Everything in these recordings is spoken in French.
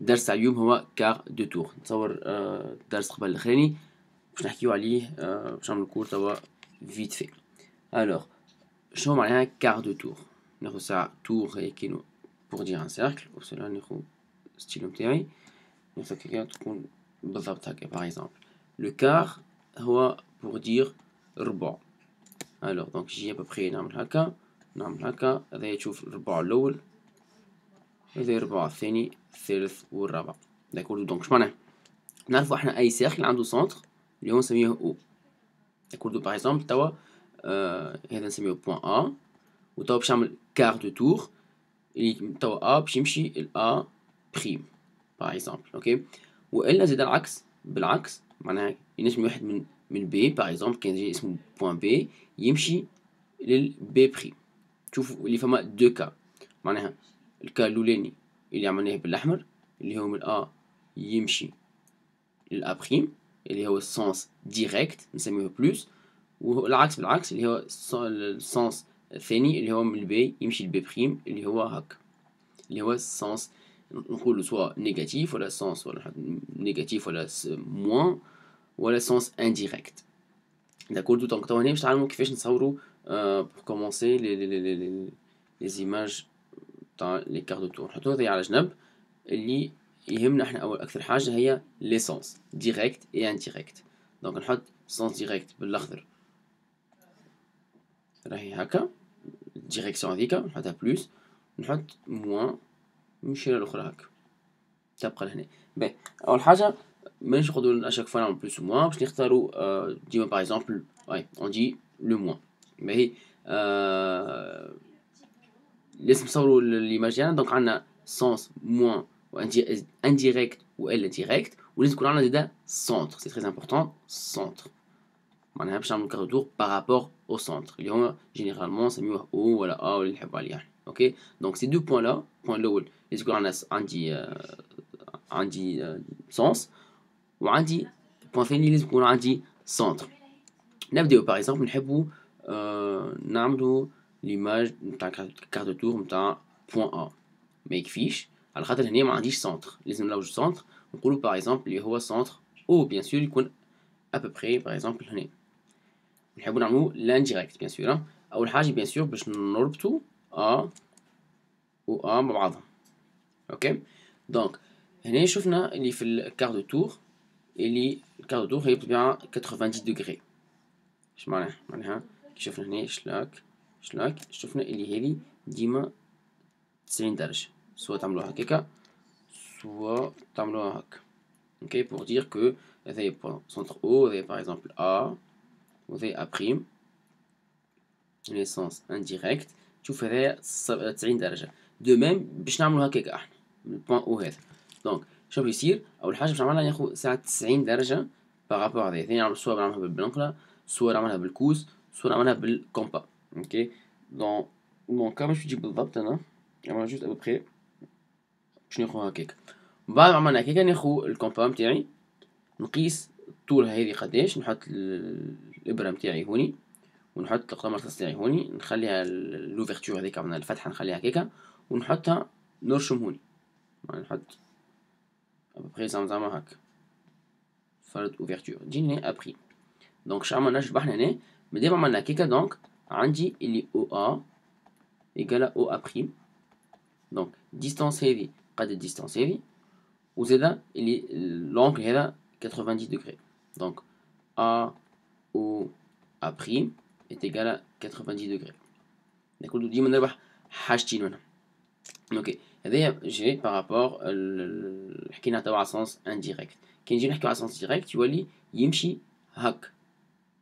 الدرس تاع اليوم هو كار دو تور. نتصور آه، درس قبل الأخراني باش نحكيو عليه آه، باش نعملو كور توا فيت في الوغ شنو معناها كار دو تور ناخذ ساعة تور هي كيلو بور دير ان سيركل وبسلا ناخذ ستيلو نتاعي ناخذ هكاكا تكون بالضبط هكا باغ اكزومبل لو كار هو بور دير ربع. الوغ دونك جي ابوبخي نعمل هكا نعمل هكا هذا تشوف الربع الأول هذا الربع الثاني. الثالث والرابع داكور دونك اش معناها نعرفو إحنا اي سيركل عنده سونتر اللي هو نسميه أو داكور دو باغ اكزومبل توا هذا نسميه بوان ا وتوا باش نعمل كار دو تور اللي توا ا باش يمشي ال ا بريم باغ اكزومبل أوكي والا زيد العكس بالعكس معناها ينجم واحد من من بي باغ اكزومبل كان جاي اسمه بوان بي يمشي للبي بريم شوفوا اللي فما دو كا معناها الكا الاولاني اللي عملناه بالاحمر اللي هو من ا يمشي للأ بريم اللي هو السونس ديريكت نسميه بلوس والعكس بالعكس اللي هو السونس الثاني اللي هو من البي يمشي للبي بريم اللي هو هاك اللي هو السونس نقولو سوا نيجاتيف ولا سونس ولا نيجاتيف ولا موان ولا سونس انديريكت داكور دونك توا هنا باش نتعلمو كيفاش نصورو بور كومونسي لي لي لي لي لي زيماج تاع لي كار دو تور نحطو هذه على جنب. اللي يهمنا إحنا أول أكثر حاجة هي ليسونس. ديريكت إي انديريكت دونك نحط سونس ديريكت بالأخضر. راهي هكا. الديريكسيون هذيك نحطها بلوس. نحط موان نمشي الأخرى هكا. تبقى لهنا. باهي أول حاجة مانيش نقعدو اشاك فوا نعمل بلوس موان باش نختارو ديما باغ اكزومبل أي اون دي لو موان باهي لازم نصورو ليماج ديالنا دونك عندنا سونس موان indirect ou elle direct ولازم يكون عندنا زادا سونتر سي تري امبورطون سونتر معناها باش نعملو كارت تور بارابور او سونتر اللي هو جينيرالمون نسميوه او ولا ا ولا اللي نحبو عليه اوكي دونك سي دو بوين لا البوين الاول لازم يكون عندنا عندي عندي سونس وعندي بوين ثاني لازم يكون عندي سونتر نبداو باغ اكزومبل نحبو نعملو ليماج نتاع كارت تور نتاع بوين ا ما يكفيش على خاطر هنا ما عنديش سونتر لازم نلوج سونتر نقولو باغ اكزومبل اللي هو سونتر او بيان سور يكون ابوبري باغ اكزومبل هنا نحبو نعملو لانديريكت بيان سور اول حاجه بيان سور باش نربطو ا و ا مع بعضهم اوكي دونك هنا شفنا اللي في الكار دو تور اللي الكار دو تور هي بطبيعه 90 دوغري اش معناها معناها كي شفنا هنا شلاك شلاك شفنا اللي هذه ديما 90 درجة. soit تعملوها هكاكا soit تعملوها هكا. أوكي بور دير كو هذايا سونتر أو هذايا باغ اكزومبل ا وهذايا ا بريم ليسونس انديريكت شوف هذايا 90 درجة دو ميم باش نعملو هكاكا أحنا. البوان أو هذا. دونك شوف يصير أول حاجة باش نعملها ناخد ساعة 90 درجة بارابور هذايا ثاني نعمل سوا نعملها بالبلانكلا سوا نعملها بالكوس سوا نعملها بالكومبا. ok. Dans mon cas مش بتجيب بالظبط أنا أنا جوست ابوبخي باش ناخو هكاك بعد ما عملنا هكاك ناخو الكومباوند تاعي نقيس الطول هذه قداش نحط الابره تاعي هوني ونحط القمر تاعي هوني نخليها لوفيرتور هذيك عملنا الفتحه نخليها هكاك ونحطها نرشم هوني نحط ابوبخي زعما زعما هكا فرد اوفيرتور جيني ابخي دونك شعملنا شبحنا هنا مادام عملنا هكاك دونك عندي اللي او ا ايكالا او ا بريم دونك ديستانس هذه قد الديستانس هذه وزادا اللي لونكل هذا 90 دوغري دونك ا او ا بريم est égal à 90 دوغري نقول ديما نربح حاجتين منهم اوكي هذايا جي بارابور حكينا توا على سونس انديريكت كي نجي نحكيو على سونس ديريكت يولي يمشي هاك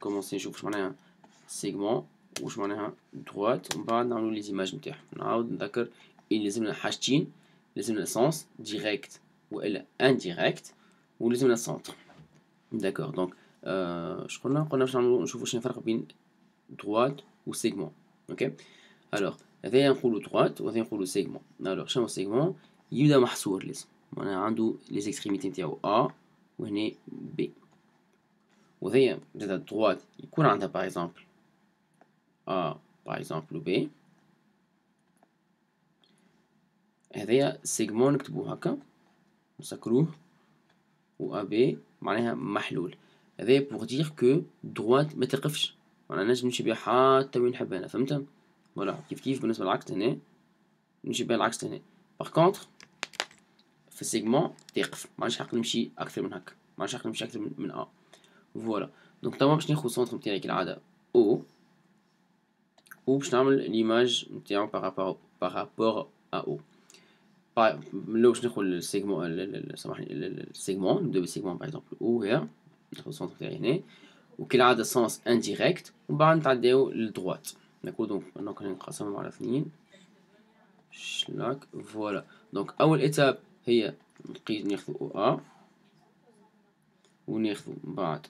كومونسي نشوف واش معناها سيغمون واش معناها دروات ومن بعد نعملو لي زيماج نتاعهم نعاود نذكر اللي لازمنا حاجتين لازم ليسونس ديريكت والا انديريكت ولازمنا السونتر داكور دونك اش قلنا قلنا باش نعملو نشوفو شنو الفرق بين droite و segment اوكي الوغ هذايا نقولو droite وهذايا نقولو segment الوغ شنو segment يبدا محصور لازم معناها عنده لي زيكستريميتي نتاعو A وهنا B وهذايا زادا droite يكون عندها باغ اكزومبل A باغ اكزومبل و B. هذايا سيجمون نكتبوه هكا. نسكروه و ا بي معناها محلول. هذايا بوغ دير كو دروات ما تقفش. معناها نجم نمشي بها حتى وين نحب أنا فهمت؟ فوالا كيف كيف؟ بالنسبة للعكس هنا نمشي بها العكس هنا باغ كونتر في السيجمون تقف. ما عادش حق نمشي أكثر من هكا. ما عادش حق نمشي أكثر من ا فوالا دونك توا باش ناخذ السونتر نتاعي كالعاده او و باش نعمل ليماج نتاعو بارابور بارابور ا او لو باش ناخذ السيجمون سامحني السيجمون نبداو بالسيجمون باغ اكزومبل او هي ناخذ السونتر تاعي هنا وكالعادة سونس انديريكت ومن بعد نتعداو للدروات داكور دونك دونك نقسمهم على اثنين شلاك فوالا دونك اول ايتاب هي نقيس ناخذ او ا وناخذ من بعد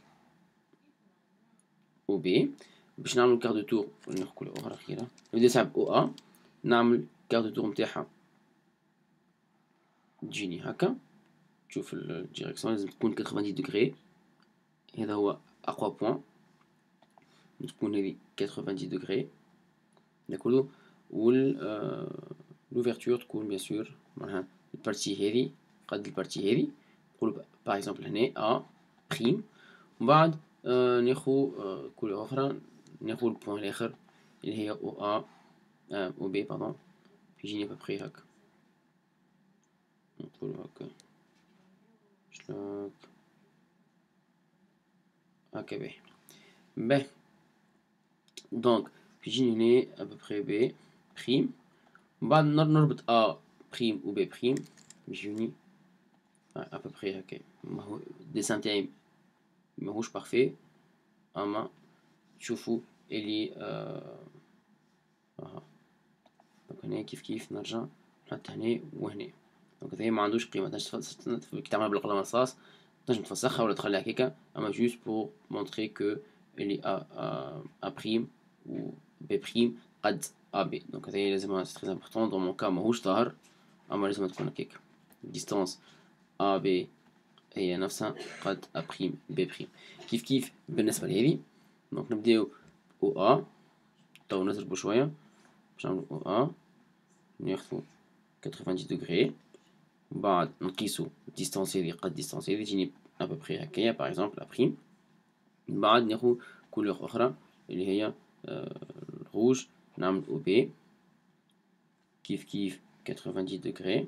او بي باش نعملو كار دو تور ناخذ كل اخرى اخيرا نبدا نسحب او ا نعمل كار دو تور نتاعها تجيني هكا تشوف الديريكسيون لازم تكون 90 دوغري هذا هو اقوى بوان تكون هذه 90 دوغري داكوردو و لوفرتور تكون بيان سور معناها البارتي هذه قد البارتي هذه نقولو باغ اكزومبل هنا ا بريم ومن بعد ناخو كل اخرى ناخو البوان الاخر اللي هي او ا او بي باردون يجيني ابوبخي هكا نقولو هكا شلاك هكا باهي باهي دونك يجيني هنا ابوبخي بي بريم من بعد نربط ا بريم و بي بريم يجيني ابوبخي هكا ماهو الديسان تاعي ماهوش بارفي أما تشوفو اللي آه أها. دونك هنا كيف كيف نرجع؟ نحط هنا وهنا. دونك هذايا ما عندوش قيمة. كي تعمل بالقلم الرصاص تنجم تفسخها ولا تخليها هكاكا. أما جوست بور مونطري كو اللي ا ا بريم و بي بريم قد ا بي دونك هذايا لازم سي تري امبورطون دون مون كا ماهوش ظاهر. أما لازم تكون هكاك ديستانس ا بي هي نفسها قد ا بريم بي بريم كيف كيف بالنسبة لهذي دونك نبداو أو أ تو نضربو شوية باش نعملو أو أ ناخدو 90 دوغري بعد نقيسو الديستانس هذي قد الديستانس هذي تجيني ابوبخي هكايا باغ اكزومبل ا بريم بعد ناخو كولور أخرى اللي هي الروج نعمل أو بي. كيف كيف 90 دوغري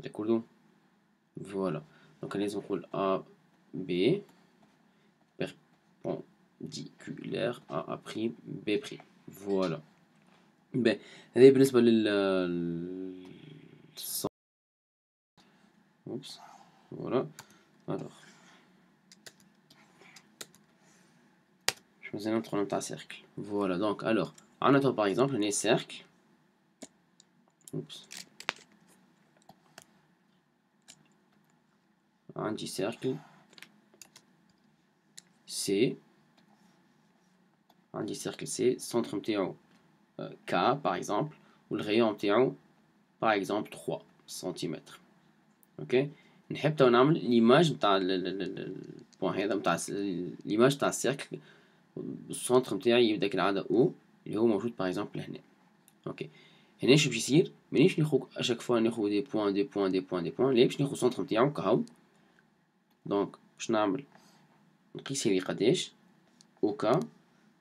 داكوردو فوالا دونك لازم نقول ا بي بيربونديكولار ا ا بريم بي بريم فوالا باهي هذه بالنسبة لل Oups. Voilà. Alors. Je faisais un autre un cercle. Voilà, donc, alors, en attendant, par exemple, on est Un petit cercle. C. Un petit cercle C. Centre MTO K, par exemple. Ou le rayon MTO, par exemple, 3 cm. اوكي نحب تو نعمل ليماج نتاع البوان هذا نتاع ليماج نتاع السيركل السونتر نتاعي يبدا كالعادة او اللي هو موجود باغ اكزومبل هنا اوكي هنا شو باش يصير مانيش ناخد اشاك فوا ناخد دي بوان دي بوان دي بوان دي بوان لا باش ناخد السونتر نتاعو كهو دونك باش نعمل؟ نقيس هذي قداش أوكا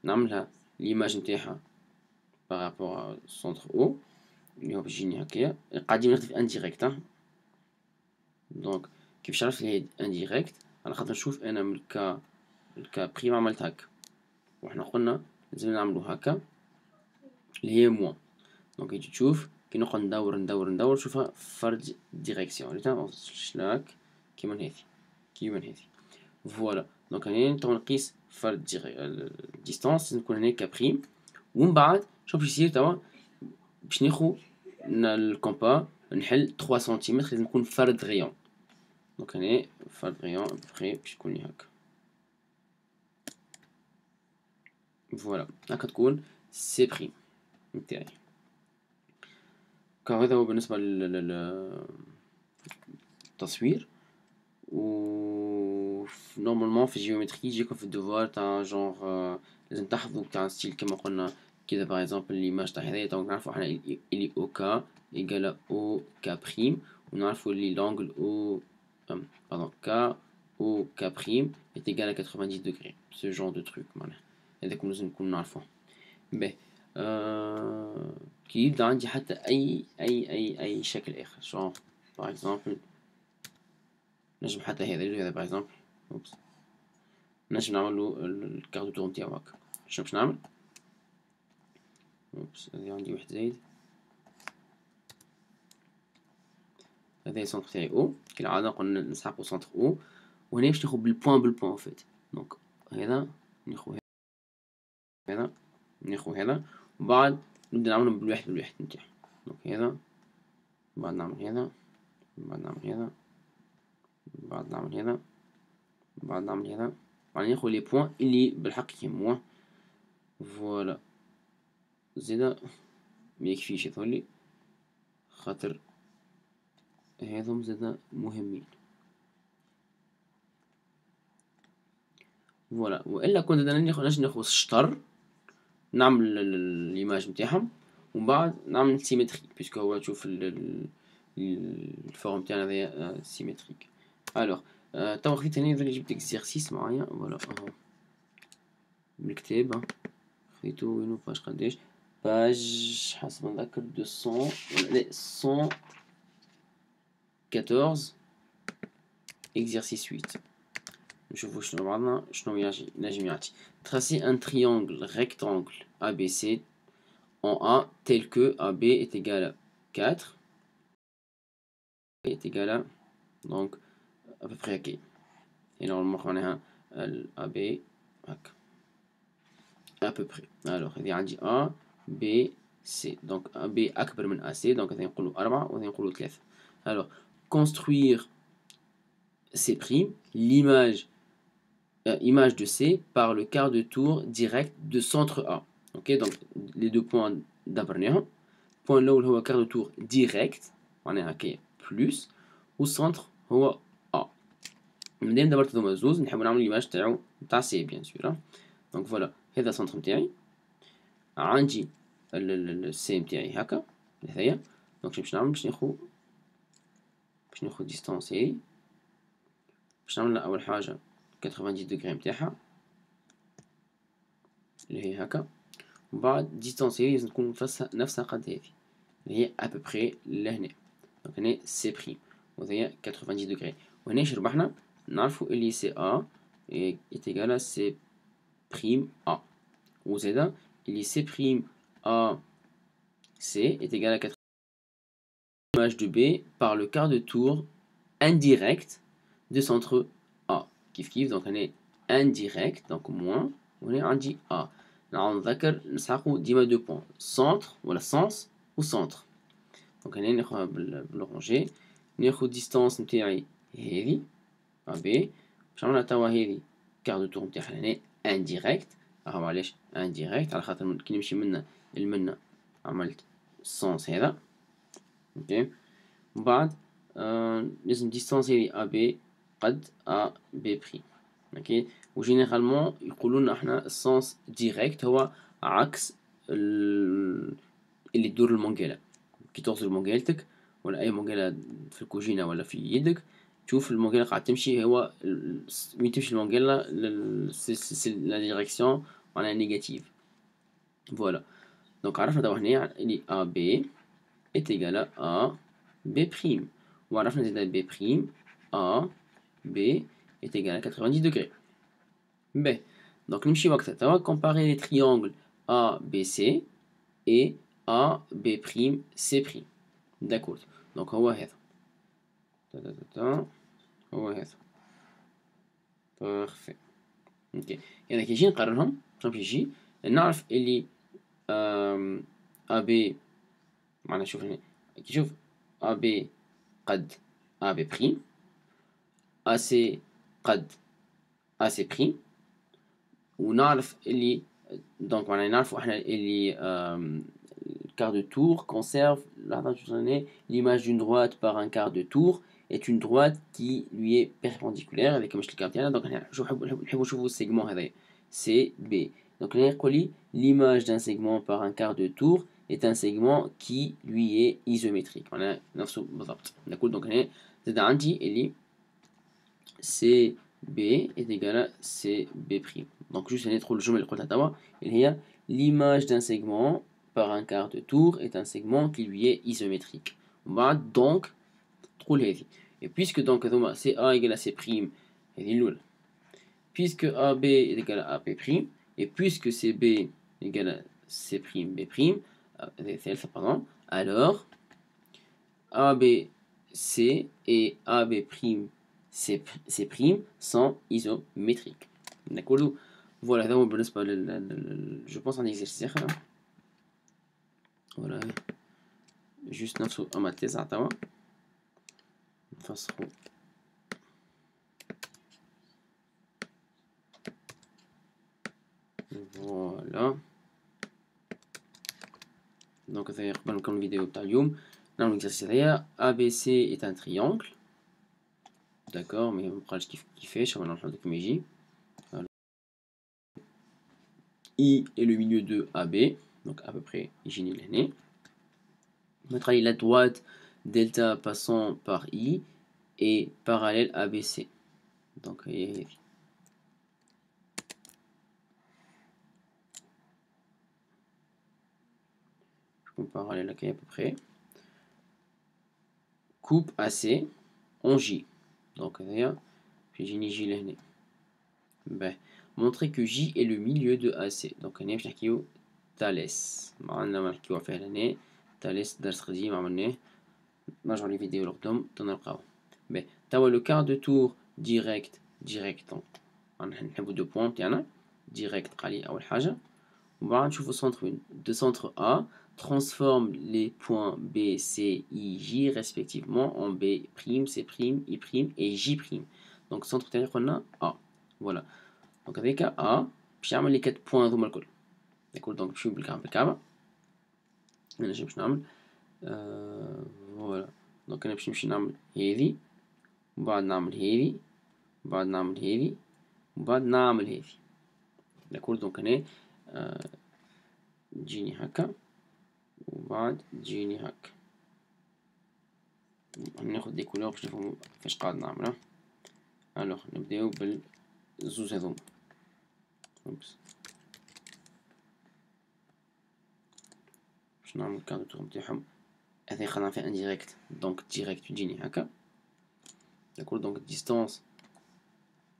نعملها ليماج نتاعها بارابور السونتر أو اللي هو بيجيني هكايا قاعدين نخدم في انديريكت دونك كيفاش عرفت هي انديريكت على خاطر نشوف أنا من الكا الكا بريم عملت هكا. وحنا قلنا لازم نعملو هكا. اللي هي موان دونك يجي تشوف كي نقعد ندور ندور ندور شوفها فرد ديريكسيون ريتا شلاك كيما هذي كيما هذي فوالا دونك هنا تو نقيس فرد ديستانس لازم نكون هنا بريم ومن بعد شنو باش يصير توا باش ناخو الكومبا نحل 3 سنتيمتر لازم نكون فرد غيون دونك هنا فرد غيون ابخي باش تكون هكا فوالا هكا تكون سي بريم نتاعي هذا هو بالنسبة للتصوير و نورمالمون في الجيومتري يجيكم في الدوفوار تاع جونغ لازم تحفظوا تاع ستيل كيما قلنا كذا باغ اكزومبل ليماج تاع هذايا دونك نعرفو احنا الي او كا ايكال او كا بريم ونعرفو لي لونغل او باردون كا او كا بريم est égal à 90 degrés ce genre de truc معناها هذاك لازم نكون نعرفوه باهي آه كي يبدا عندي حتى اي اي اي اي شكل اخر جونغ باغ اكزومبل نجم حتى هذا هذا باغ اكزومبل أوبس. نجم نعملو الكارت تور نتاعو هكا. شنو باش نعمل؟ أوبس هذي عندي واحد زايد. هذا السونتر تاعي أو. كالعادة قلنا نسحقو سونتر أو. وهنا باش ناخد بالبوان بالبوان فيت دونك هذا ناخو هذا. ناخو هذا. وبعد نبدأ نعملهم بالواحد بالواحد نتاعهم دونك هذا. بعد نعمل هذا. بعد نعمل هذا. بعد نعمل هذا بعد نعمل هذا بعد ناخد لي بوان اللي بالحق يهموه فوالا زيدا. ميكفيش يظهرلي خاطر هذم زادا مهمين. فوالا وإلا كنت نجي ناخذ الشطر نعمل الإيماج نتاعهم ومن بعد نعمل سيمتري بيسكو هو تشوف الفورم تاعنا هذايا سيمتريك الوغ توا خديت هنا جبت اكزرسيس معايا فوالا اهو بالكتاب خديتو وينو باش قداش باج حسب ما نذكر 200 لا 114 exercice 8 نشوفو شنو بعضنا شنو يجي نجم يعطي tracer un triangle rectangle ABC en A tel que AB est égal à 4 est égal à donc à peu près OK et normalement معناها AB هكا à peu près alors هذه عندي A B C donc B أكبر من AC donc هذا نقولوا أربعة وهذا نقولوا ثلاثة alors construire C' l'image euh, image de C par le quart de tour direct de centre A ok donc les deux points d'abord point là où le quart de tour direct on est ok plus au centre هو A مادام دبرت هذوما زوز نحب نعمل l'image تاعو تاع C bien sûr donc voilà هذا السنتر نتاعي عندي السي نتاعي هكا هذايا. دونك باش نعمل باش ناخو باش ناخد ديستانس هي باش نعمل أول حاجة 90 دوغري نتاعها. اللي هي هكا. ومن بعد ديستانس هي لازم تكون نفسها قد هذه. اللي هي ابوبري لهنا. دونك هنا سي بريم وهي 90 دوغري وهنا اش ربحنا نعرفو اللي سي ا est égal à C prime A وزادا اللي C prime A C est égal à 80 image de B par le quart de tour indirect de centre A. Kif kif, donc on est indirect, donc moins, on est en dit A. Là, on va dire deux points. Centre, voilà, sens ou centre. Donc on est le ranger. ناخد distance نتاعي AB باش نعملها توا هذي quart de tour نتاعها هنا indirect. راهو علاش indirect. على خاطر كي نمشي منا لمنا عملت sens هذا. أوكي من بعد آه لازم ديستانس هذه ا بي قد ا بي بري أوكي وجينيرالمون يقولون إحنا السونس ديريكت هو عكس اللي تدور المونجيلا كي تغسل مونجيلتك ولا أي مونجيلا في الكوجينة ولا في يدك تشوف المونجيلا قاعد تمشي هو وين تمشي المونجيلا لا ديريكسيون معناها نيجاتيف فوالا دونك عرفنا توا هنا اللي ا بي est égal à A B prime. وعرفنا زيدا B prime A B est égal à 90 degrés. B. Donc نمشي وقتها va comparer les triangles A B C et A B prime C prime. D'accord. Donc هو هذا. هو هذا. بارفي. أوكي يعني كي نجي نقارنهم شنو يجي. نعرف اللي ا بي معنا شوف هنا. كي نشوف ا بي قد ا بي بريم ا قد ا بريم ونعرف اللي دونك معناها نعرفوا إحنا اللي quart de tour conserve. l'image d'une droite par un quart de tour. est une droite qui lui est perpendiculaire avec comme je l'ai donc je vais vous segment c'est B donc l'image d'un segment par un quart de tour est un segment qui lui est isométrique d'accord donc c'est عندي CB est égal à CB'. Donc juste ندخل الجملة اللي قلتها توا اللي هي l'image d'un segment par un quart de tour est un segment qui lui est isométrique. Donc تقول هذه et puisque donc CA égale à C', puisque AB est égal à AP', et puisque CB égale à C', B', euh, pardon, alors ABC et AB', C', C' sont isométriques. D'accord Voilà, je pense un exercice. Voilà. Juste notre amathèse à نفسخو فوالا دونك هذايا قبل نكمل الفيديو تاع اليوم نعمل الاكزرسيس هذايا ا بي سي ايت ان تريونغل داكور مي مبقاش كيف كيفاش رانا نحط لكم يجي I est le milieu de AB, donc à peu près يجيني لهنا. نترا la droite delta passant par I est parallèle à BC. Donc, je parallèle à peu près. Coupe AC en J. Donc, puis j'ai J là. Ben, montrer que J est le milieu de AC. Donc, on est Thalès. On va faire l'année. Thalès, d'Arstradi, on va نرجعوا لي فيديو لقدام تنلقاو باهي توا لو كار دو تور ديريكت ديريكت نحبو دو بوان تاعنا ديريكت قالي اول حاجه ومن بعد نشوفو سونتر de centre A transforme les points B, C, I, J respectivement en B', C', I' et J'. Donc centre تاعي قلنا A. Voilà. Donc avec A, باش نعمل لي 4 points هذوما الكل. داكور دونك نمشيو بالكعب بالكعبة. انا باش نعمل فوالا دونك انا باش نمشي وبعد نعمل هذي وبعد نعمل هذي وبعد نعمل هذي داكور دونك هنا آه تجيني هكا وبعد تجيني هكا. ناخد دي كولور باش نفهمو فاش قاعد نعملها. ألوغ نبداو بالزوز هاذوما باش نعمل الكادو تاعهم هذي خلنا في انديريكت دونك ديريكت تجيني هكا. d'accord donc distance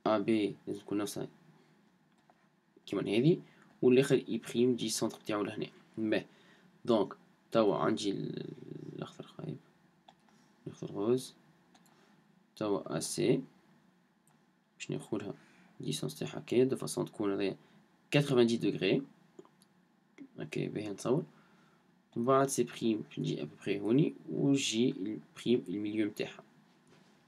AB لازم تكون نفسها كيما هذي والاخر اي بريم تجي السونتر بتاعو لهنا باهي دونك توا عندي الاخضر خايب الاخضر غوز توا اسي باش ناخدها ديستانس تاعها هكايا دو فاصون تكون هذيا 90 دوغري اوكي باهي نتصور بعد سي بريم نجي ابوبخي هوني وجي البريم الميليو متاعها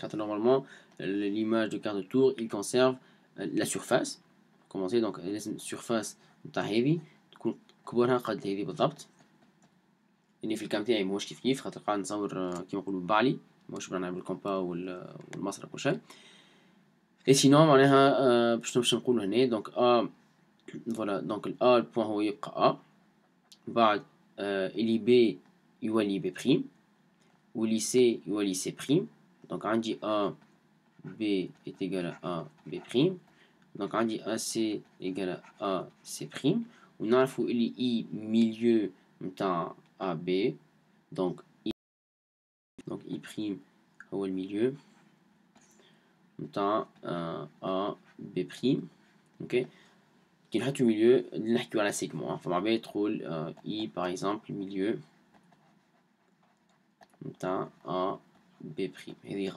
خاطر نورمالمون l'image de quart de tour il conserve la surface commencer donc لازم السيرفاس نتاع هذي تكون كبرها قد هذي بالضبط اللي في الكام تاعي ماهوش كيف كيف خاطر قاعد نصور كيما نقولو بعلي ماهوش نعمل الكومبا والمسرح وكل شيء اي سينو معناها باش باش نقولو هنا دونك ا فوالا دونك ال ا البوان هو يبقى ا بعد اللي بي يولي بي بريم واللي سي يولي سي بريم donc on dit AB est égal à AB'. Donc on dit AC égal à AC'. On a le I milieu de AB. Donc I donc I' euh, au milieu de A B'. OK? Qui est au milieu de la segment. Hein. Enfin, on trouve I par exemple milieu de A B'. Et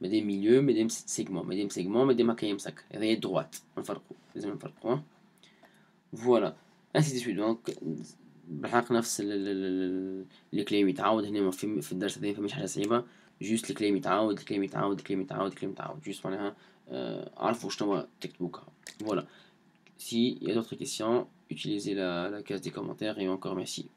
مادام ميليو مادام سيجمون مادام سيجمون مادام هكا يمسك هذا هي دروات نفرقو لازم نفرقو فوالا انسي دي سويت دونك بالحق نفس الكلام يتعاود هنا في, في الدرس هذا فماش حاجه صعيبه جوست الكلام يتعاود الكلام يتعاود الكلام يتعاود الكلام يتعاود جوست معناها عرفوا شنو تكتبوا فوالا Si il y a d'autres questions, utilisez la, la case des commentaires et encore merci.